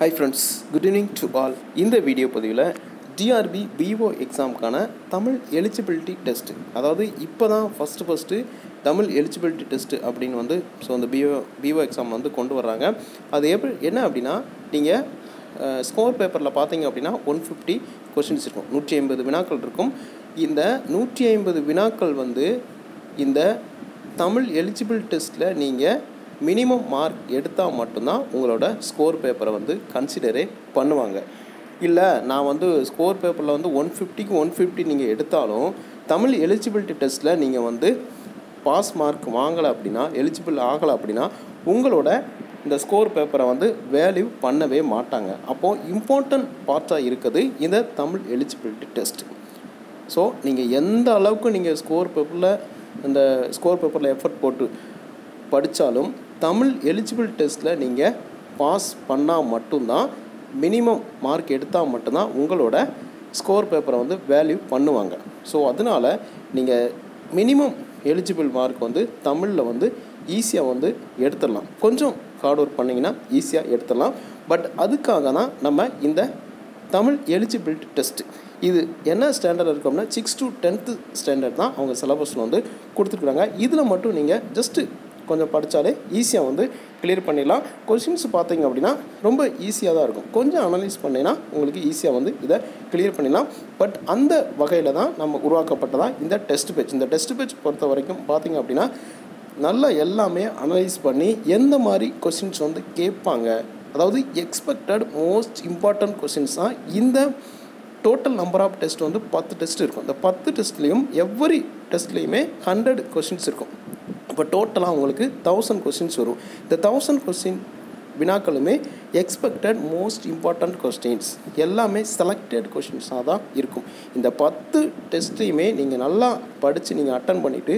Hi friends good evening to all இந்த video பதிவில் TRB PO எக்ஸாமுக்கான தமிழ் எலிஜிபிலிட்டி டெஸ்ட்டு அதாவது இப்போ தான் first first Tamil eligibility test அப்படின்னு வந்து ஸோ அந்த பிஓ பிஓ எக்ஸாம் வந்து கொண்டு வர்றாங்க. அது எப்படி என்ன அப்படின்னா நீங்கள் ஸ்கோர் பேப்பரில் பார்த்தீங்க அப்படின்னா ஒன் ஃபிஃப்டி கொஷின்ஸ் இருக்கும். நூற்றி ஐம்பது வினாக்கள் இருக்கும். இந்த நூற்றி ஐம்பது வினாக்கள் வந்து இந்த தமிழ் எலிஜிபிள் டெஸ்ட்டில் நீங்கள் மினிமம் மார்க் எடுத்தால் மட்டும்தான் உங்களோட ஸ்கோர் பேப்பரை வந்து கன்சிடரே பண்ணுவாங்க. இல்லை நான் வந்து ஸ்கோர் பேப்பரில் வந்து ஒன் ஃபிஃப்டிக்கு ஒன் ஃபிஃப்டி நீங்கள் எடுத்தாலும் தமிழ் எலிஜிபிலிட்டி டெஸ்ட்டில் நீங்கள் வந்து பாஸ் மார்க் வாங்கலை அப்படின்னா எலிஜிபிள் ஆகலை அப்படின்னா உங்களோட இந்த ஸ்கோர் பேப்பரை வந்து வேல்யூ பண்ணவே மாட்டாங்க. அப்போது இம்பார்ட்டண்ட் பார்ட்டாக இருக்குது இந்த தமிழ் எலிஜிபிலிட்டி டெஸ்ட் ஸோ நீங்கள் எந்த அளவுக்கு நீங்கள் ஸ்கோர் பேப்பரில் இந்த ஸ்கோர் பேப்பரில் எஃபர்ட் போட்டு படித்தாலும் தமிழ் எலிஜிபிள் டெஸ்ட்டில் நீங்கள் பாஸ் பண்ணால் மட்டும்தான் மினிமம் மார்க் எடுத்தால் மட்டும்தான் உங்களோட ஸ்கோர் பேப்பரை வந்து வேல்யூ பண்ணுவாங்க. ஸோ அதனால் நீங்கள் மினிமம் எலிஜிபிள் மார்க் வந்து தமிழில் வந்து ஈஸியாக வந்து எடுத்துடலாம். கொஞ்சம் ஹார்ட் ஒர்க் பண்ணிங்கன்னா ஈஸியாக எடுத்துடலாம். பட் அதுக்காக தான் நம்ம இந்த தமிழ் எலிஜிபிலிட்டி டெஸ்ட் இது என்ன ஸ்டாண்டர்ட் இருக்கோம்னா சிக்ஸ் டு டென்த்து ஸ்டாண்டர்ட் தான் அவங்க சிலபஸில் வந்து கொடுத்துருக்குறாங்க. இதில் மட்டும் நீங்கள் ஜஸ்ட்டு கொஞ்சம் படித்தாலே ஈஸியாக வந்து கிளியர் பண்ணிடலாம். கொஷின்ஸ் பார்த்தீங்க அப்படின்னா ரொம்ப ஈஸியாக தான் இருக்கும். கொஞ்சம் அனலைஸ் பண்ணிங்கன்னா உங்களுக்கு ஈஸியாக வந்து இதை கிளியர் பண்ணிடலாம். பட் அந்த வகையில் தான் நம்ம உருவாக்கப்பட்டதான் இந்த டெஸ்ட் பேஜ் இந்த டெஸ்ட் பேஜ் பொறுத்த வரைக்கும் பார்த்தீங்க அப்படின்னா நல்லா எல்லாமே அனலைஸ் பண்ணி எந்த மாதிரி கொஷின்ஸ் வந்து கேட்பாங்க. அதாவது எக்ஸ்பெக்டட் மோஸ்ட் இம்பார்ட்டண்ட் கொஷின்ஸ் தான் இந்த டோட்டல் நம்பர் ஆஃப் டெஸ்ட் வந்து பத்து டெஸ்ட் இருக்கும். இந்த பத்து டெஸ்ட்லேயும் எவ்வரி டெஸ்ட்லேயுமே ஹண்ட்ரட் கொஷின்ஸ் இருக்கும். இப்போ டோட்டலாக உங்களுக்கு தௌசண்ட் கொஸ்டின்ஸ் வரும். இந்த தௌசண்ட் கொஸ்டின் வினாக்களுமே எக்ஸ்பெக்டட் மோஸ்ட் இம்பார்ட்டண்ட் கொஸ்டின்ஸ் எல்லாமே செலக்டட் கொஸ்டின்ஸாக தான் இருக்கும். இந்த பத்து டெஸ்ட்லையுமே நீங்கள் நல்லா படித்து நீங்கள் அட்டன் பண்ணிவிட்டு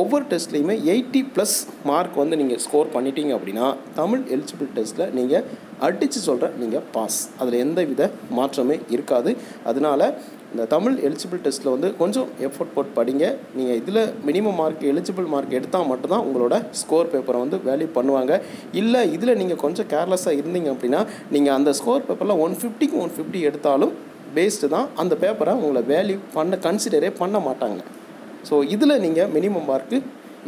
ஒவ்வொரு டெஸ்ட்லேயுமே எயிட்டி ப்ளஸ் மார்க் வந்து நீங்கள் ஸ்கோர் பண்ணிட்டீங்க அப்படின்னா தமிழ் எலிஜிபிள் டெஸ்ட்டில் நீங்கள் அடித்து சொல்கிற நீங்கள் பாஸ் அதில் எந்த வித மாற்றமே இருக்காது. அதனால் இந்த தமிழ் எலிஜிபிள் டெஸ்ட்டில் வந்து கொஞ்சம் எஃபோர்ட் போட்டு படிங்க. நீங்கள் இதில் மினிமம் மார்க் எலிஜிபிள் மார்க் எடுத்தால் மட்டும்தான் உங்களோட ஸ்கோர் பேப்பரை வந்து வேல்யூ பண்ணுவாங்க. இல்லை இதில் நீங்கள் கொஞ்சம் கேர்லெஸ்ஸாக இருந்தீங்க அப்படின்னா நீங்கள் அந்த ஸ்கோர் பேப்பரில் ஒன் ஃபிஃப்டிக்கு ஒன் ஃபிஃப்டி எடுத்தாலும் பேஸ்டு தான் அந்த பேப்பரை உங்களை வேல்யூ பண்ண கன்சிடரே பண்ண மாட்டாங்க. ஸோ இதில் நீங்கள் மினிமம் மார்க்கு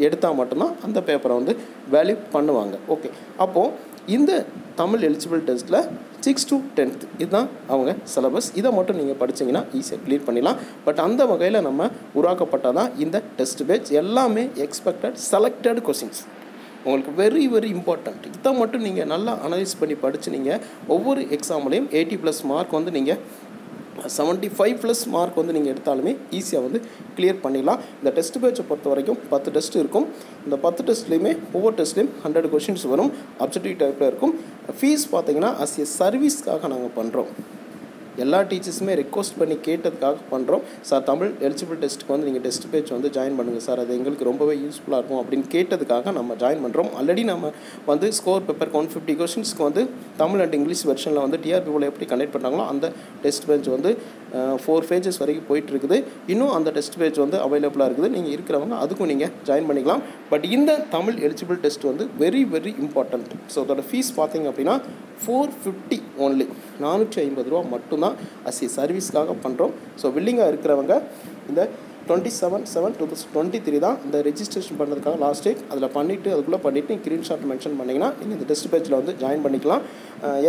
எடுத்தால் மட்டும்தான் அந்த பேப்பரை வந்து வேல்யூ பண்ணுவாங்க. ஓகே அப்போது இந்த தமிழ் எலிஜிபிள் டெஸ்ட்டில் சிக்ஸ் டு டென்த் இதுதான் அவங்க சிலபஸ் இதை மட்டும் நீங்கள் படிச்சிங்கன்னா ஈஸியாக க்ளியர் பண்ணிடலாம். பட் அந்த வகையில் நம்ம உருவாக்கப்பட்டால் தான் இந்த டெஸ்ட் பேஜ் எல்லாமே எக்ஸ்பெக்டட் செலக்டட் கொஷின்ஸ் உங்களுக்கு வெரி வெரி இம்பார்ட்டண்ட் இதை மட்டும் நீங்கள் நல்லா அனலைஸ் பண்ணி படித்து நீங்கள் ஒவ்வொரு எக்ஸாம்லேயும் எயிட்டி ப்ளஸ் மார்க் வந்து நீங்கள் செவன்ட்டி ஃபைவ் ப்ளஸ் மார்க் வந்து நீங்கள் எடுத்தாலுமே ஈஸியாக வந்து கிளியர் பண்ணிடலாம். இந்த டெஸ்ட் பேட்சை பொறுத்த வரைக்கும் பத்து டெஸ்ட் இருக்கும். இந்த பத்து டெஸ்ட்லேயுமே ஒவ்வொரு டெஸ்ட்லேயும் ஹண்ட்ரட் கொஷின்ஸ் வரும். அப்ஜெக்டிவ் டைப்பில் இருக்கும். ஃபீஸ் பார்த்தீங்கன்னா அஸ் ஏ சர்வீஸ்க்காக நாங்கள் பண்ணுறோம் எல்லா டீச்சர்ஸுமே ரெக்வஸ்ட் பண்ணி கேட்டதுக்காக பண்ணுறோம் சார் தமிழ் எலிஜிபிள் டெஸ்ட்டுக்கு வந்து நீங்கள் டெஸ்ட் பேஜ் வந்து ஜாயின் பண்ணுங்கள் சார் அது எங்களுக்கு ரொம்பவே யூஸ்ஃபுல்லாக இருக்கும் அப்படின்னு கேட்டதுக்காக நம்ம ஜாயின் பண்ணுறோம் ஆல்ரெடி நம்ம வந்து ஸ்கோர் பேப்பர் ஒன் ஃபிஃப்டி கொஷின்ஸ்க்கு வந்து தமிழ் அண்ட் இங்கிலீஷ் வெர்ஷனில் வந்து டிஆர்பிஓவில் எப்படி கண்டக்ட் பண்ணுறாங்களோ அந்த டெஸ்ட் பேஜ் வந்து ஃபோர் பேஜஸ் வரைக்கும் போயிட்டு இருக்குது இன்னும் அந்த டெஸ்ட் பேஜ் வந்து அவைலபிளாக இருக்குது. நீங்கள் இருக்கிறவங்க அதுக்கும் நீங்கள் ஜாயின் பண்ணிக்கலாம். பட் இந்த தமிழ் எலிஜிபிள் டெஸ்ட் வந்து வெரி வெரி இம்பார்ட்டண்ட் ஸோ அதோட ஃபீஸ் பார்த்தீங்க அப்படின்னா ஃபோர் ஃபிஃப்டி ஓன்லி நானூற்றி ஐம்பது ரூபா மட்டும்தான் அஸ் ஏ சர்வீஸ்க்காக பண்ணுறோம் ஸோ வில்லிங்காக இருக்கிறவங்க இந்த twenty seven seven two thousand twenty three தான் இந்த ரெஜிஸ்ட்ரேஷன் பண்ணுறதுக்காக லாஸ்ட் டேட் அதில் பண்ணிவிட்டு அதுக்குள்ளே பண்ணிவிட்டு நீங்கள் ஸ்க்ரீன்ஷாட் மென்ஷன் பண்ணிங்கன்னா நீங்கள் இந்த டெஸ்ட் பேஜில் வந்து ஜாயின் பண்ணிக்கலாம்.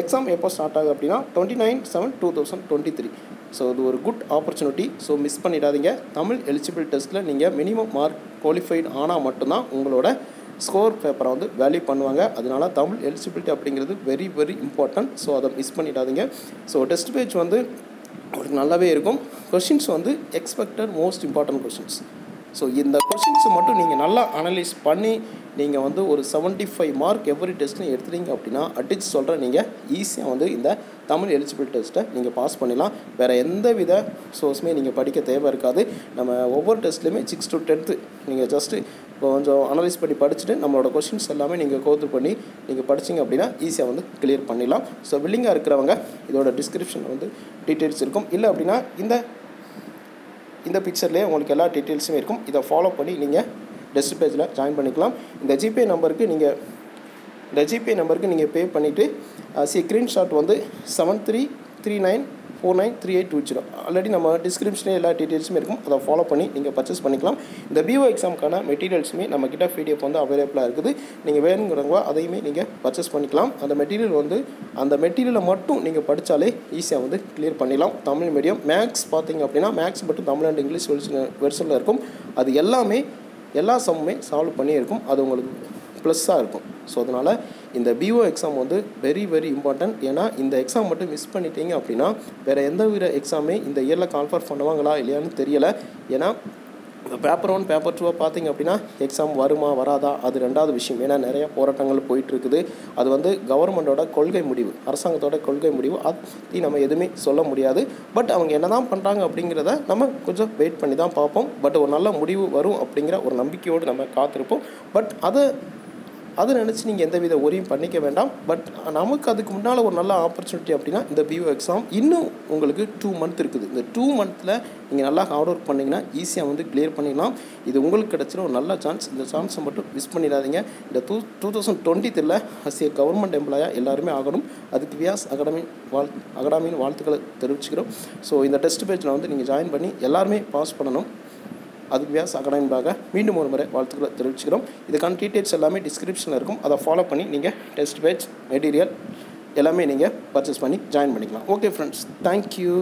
எக்ஸாம் எப்போ ஸ்டார்ட் ஆகும் அப்படின்னா twenty nine seven two thousand twenty three so அது ஒரு குட் ஆப்பர்ச்சுனிட்டி ஸோ மிஸ் பண்ணிடாதீங்க. தமிழ் எலிஜிபிள் டெஸ்ட்டில் நீங்கள் மினிமம் மார்க் குவாலிஃபைட் ஆனால் மட்டும்தான் உங்களோட ஸ்கோர் பேப்பரை வந்து வேல்யூ பண்ணுவாங்க. அதனால தமிழ் எலிஜிபிலிட்டி அப்படிங்கிறது வெரி வெரி இம்பார்ட்டன்ட் ஸோ அதை மிஸ் பண்ணிடாதீங்க. ஸோ டெஸ்ட் பேஜ் வந்து உங்களுக்கு நல்லாவே இருக்கும். கொஷின்ஸ் வந்து expected most important questions so இந்த கொஷின்ஸை மட்டும் நீங்கள் நல்லா அனலைஸ் பண்ணி நீங்கள் வந்து ஒரு செவன்ட்டி ஃபைவ் மார்க் எவ்ரி டெஸ்ட்டும் எடுத்துட்டீங்க அப்படின்னா அடிச்சு சொல்கிற நீங்கள் ஈஸியாக வந்து இந்த தமிழ் எலிஜிபிள் டெஸ்ட்டை நீங்கள் பாஸ் பண்ணிடலாம். வேறு எந்த வித சோர்ஸுமே நீங்கள் படிக்க தேவை இருக்காது. நம்ம ஒவ்வொரு டெஸ்ட்லேயுமே சிக்ஸ் டு டென்த்து நீங்கள் ஜஸ்ட்டு கொஞ்சம் அனலைஸ் பண்ணி படிச்சுட்டு நம்மளோட கொஷின்ஸ் எல்லாமே நீங்கள் கோத்து பண்ணி நீங்கள் படிச்சிங்க அப்படின்னா ஈஸியாக வந்து கிளியர் பண்ணிடலாம். ஸோ வில்லிங்காக இருக்கிறவங்க இதோட டிஸ்கிரிப்ஷன் வந்து டீட்டெயில்ஸ் இருக்கும். இல்லை அப்படின்னா இந்த இந்த பிக்சர்லேயே உங்களுக்கு எல்லா டீட்டெயில்ஸுமே இருக்கும். இதை ஃபாலோ பண்ணி நீங்கள் டெஸ்ட் பேஜில் ஜாயின் பண்ணிக்கலாம். இந்த ஜிபே நம்பருக்கு நீங்கள் இந்த ஜிபே நம்பருக்கு நீங்கள் பே பண்ணிவிட்டு ஸ்க்ரீன்ஷாட் வந்து seven three three nine four nine three eight two zero. Already நம்ம டிஸ்கிரிப்ஷனே எல்லா டீட்டெயில்ஸுமே இருக்கும். அதை ஃபாலோ பண்ணி நீங்கள் பர்ச்சேஸ் பண்ணிக்கலாம். இந்த பிஓ எக்ஸாமுக்கான மெட்டீரியல்ஸுமே நம்மக்கிட்ட பிடிஎஃப் வந்து அவைலபிளாக இருக்குது. நீங்கள் வேணுங்கிறவங்க அதையுமே நீங்கள் பர்ச்சேஸ் பண்ணிக்கலாம். அந்த மெட்டீரியல் வந்து அந்த மெட்டீரியலை மட்டும் நீங்கள் படித்தாலே ஈஸியாக வந்து கிளியர் பண்ணிடலாம். தமிழ் மீடியம் மேக்ஸ் பார்த்தீங்க அப்படின்னா மேக்ஸ் மட்டும் தமிழ் அண்ட் இங்கிலீஷ் வெர்ஷன் வெர்ஷனில் இருக்கும். அது எல்லாமே எல்லா சம்முமே சால்வ் பண்ணியிருக்கும் அது உங்களுக்கு ப்ளஸ்ஸாக இருக்கும். ஸோ அதனால் இந்த பிஓ எக்ஸாம் வந்து வெரி வெரி இம்பார்ட்டன்ட் ஏன்னா இந்த எக்ஸாம் மட்டும் மிஸ் பண்ணிட்டீங்க அப்படின்னா வேறு எந்த வித எக்ஸாமே இந்த இயரில் கால்ஃபர் பண்ணுவாங்களா இல்லையான்னு தெரியலை. ஏன்னா பேப்பர் ஒன் பேப்பர் டூவை பார்த்தீங்க அப்படின்னா எக்ஸாம் வருமா வராதா? அது ரெண்டாவது விஷயம். ஏன்னா நிறைய போராட்டங்கள் போயிட்டுருக்குது. அது வந்து கவர்மெண்ட்டோட கொள்கை முடிவு அரசாங்கத்தோட கொள்கை முடிவு. அதை பற்றி நம்ம எதுவுமே சொல்ல முடியாது. பட் அவங்க என்ன தான் பண்ணுறாங்க அப்படிங்கிறத நம்ம கொஞ்சம் வெயிட் பண்ணி தான் பார்ப்போம். பட் ஒரு நல்ல முடிவு வரும் அப்படிங்கிற ஒரு நம்பிக்கையோடு நம்ம காத்திருப்போம். பட் அதை அதை நினச்சி நீங்கள் எந்த வித ஒரியும் பண்ணிக்க வேண்டாம். பட் நமக்கு அதுக்கு முன்னால் ஒரு நல்ல ஆப்பர்ச்சுனிட்டி அப்படின்னா இந்த பிஓ எக்ஸாம் இன்னும் உங்களுக்கு டூ மந்த் இருக்குது. இந்த டூ மந்த்தில் நீங்கள் நல்லா ஹார்ட் ஒர்க் பண்ணிங்கன்னா ஈஸியாக வந்து கிளியர் பண்ணிடலாம். இது உங்களுக்கு கிடச்சிட ஒரு நல்ல சான்ஸ் இந்த சான்ஸை மட்டும் மிஸ் பண்ணிடாதீங்க. இந்த டூ டூ தௌசண்ட் டுவெண்ட்டி த்ரீல அஸ் ஏ கவர்மெண்ட் எம்ப்ளாயாக எல்லாருமே ஆகணும். அதுக்கு வியாஸ் அகாடமி வாழ் அகாடமியின் வாழ்த்துக்களை தெரிவிச்சுக்கிறோம். ஸோ இந்த டெஸ்ட் பேஜில் வந்து நீங்கள் ஜாயின் பண்ணி எல்லாருமே பாஸ் பண்ணணும். அதுக்கு வியாஸ் அகாடமிக்காக மீண்டும் ஒரு முறை வாழ்த்துக்களை தெரிவிச்சுக்கிறோம். இதுக்கான டீட்டெயில்ஸ் எல்லாமே டிஸ்கிரிப்ஷனில் இருக்கும். அதை ஃபாலோ பண்ணி நீங்கள் டெஸ்ட் பேஜ் மெட்டீரியல் எல்லாமே நீங்கள் பர்ச்சேஸ் பண்ணி ஜாயின் பண்ணிக்கலாம். Okay friends thank you